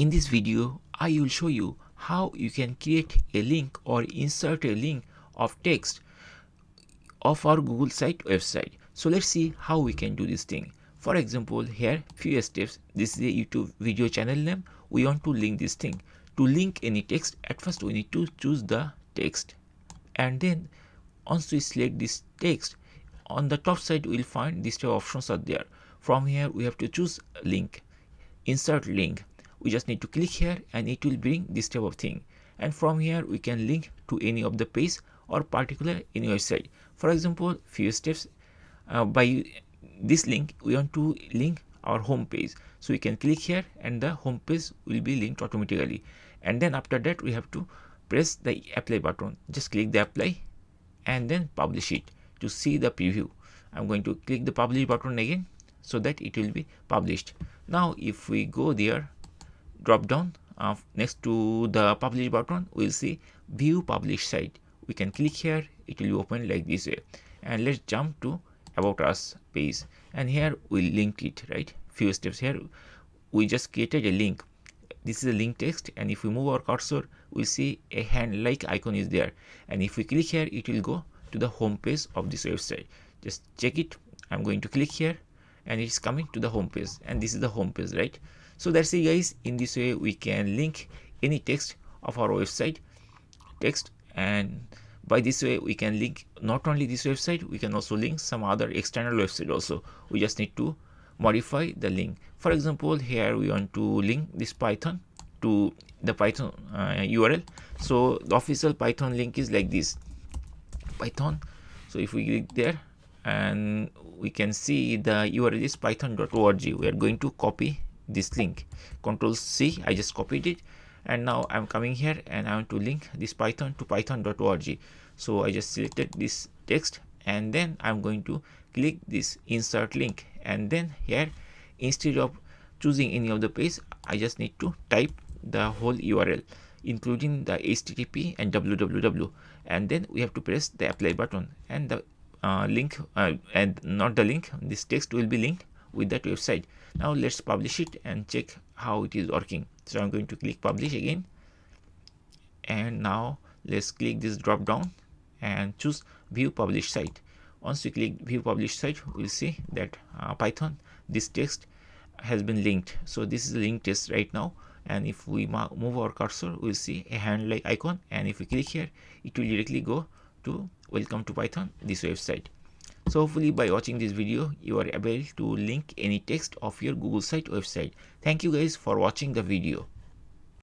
In this video, I will show you how you can create a link or insert a link of text of our Google site website. So let's see how we can do this thing. For example, here few steps. This is a YouTube video channel name. We want to link this thing. To link any text, at first we need to choose the text. And then once we select this text, on the top side we will find these two options are there. From here we have to choose link, insert link. We just need to click here and it will bring this type of thing. And from here we can link to any of the page or particular any website. For example, few steps uh, by this link we want to link our home page. So we can click here and the home page will be linked automatically. And then after that we have to press the apply button. Just click the apply and then publish it to see the preview. I'm going to click the publish button again so that it will be published. Now if we go there drop down. Uh, next to the publish button we'll see view publish site. We can click here it will open like this way. And let's jump to about us page. And here we link it right? Few steps here. We just created a link. This is a link text and if we move our cursor we see a hand like icon is there. And if we click here it will go to the home page of this website. Just check it. I'm going to click here and it's coming to the home page. And this is the home page right so that's it guys. In this way we can link any text of our website text and by this way we can link not only this website we can also link some other external website also. We just need to modify the link. For example here we want to link this python to the python uh, url so the official python link is like this. Python. So if we click there and we can see the url is python.org we are going to copy this link. Control c i just copied it. And now i'm coming here and i want to link this python to python.org so i just selected this text and then i'm going to click this insert link. And then here instead of choosing any of the page i just need to type the whole url including the http and www and then we have to press the apply button. And the uh, link uh, and not the link this text will be linked with that website. Now let's publish it and check how it is working. So i'm going to click publish again. And now let's click this drop down and choose view publish site. Once we click view publish site we'll see that uh, python this text has been linked. So this is a link test right now. And if we move our cursor we'll see a hand like icon. And if we click here it will directly go to welcome to python this website so hopefully by watching this video you are able to link any text of your google site website. Thank you guys for watching the video